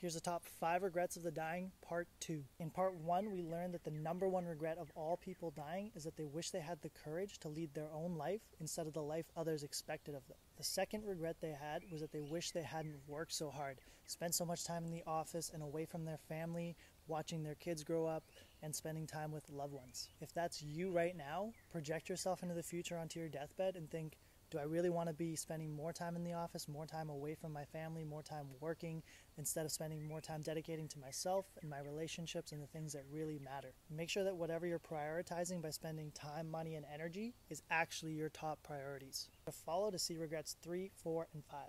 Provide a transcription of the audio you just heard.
Here's the top five regrets of the dying, part two. In part one, we learned that the number one regret of all people dying is that they wish they had the courage to lead their own life instead of the life others expected of them. The second regret they had was that they wish they hadn't worked so hard, spent so much time in the office and away from their family, watching their kids grow up, and spending time with loved ones. If that's you right now, project yourself into the future onto your deathbed and think, do I really want to be spending more time in the office, more time away from my family, more time working, instead of spending more time dedicating to myself and my relationships and the things that really matter? Make sure that whatever you're prioritizing by spending time, money, and energy is actually your top priorities. Follow to see regrets 3, 4, and 5.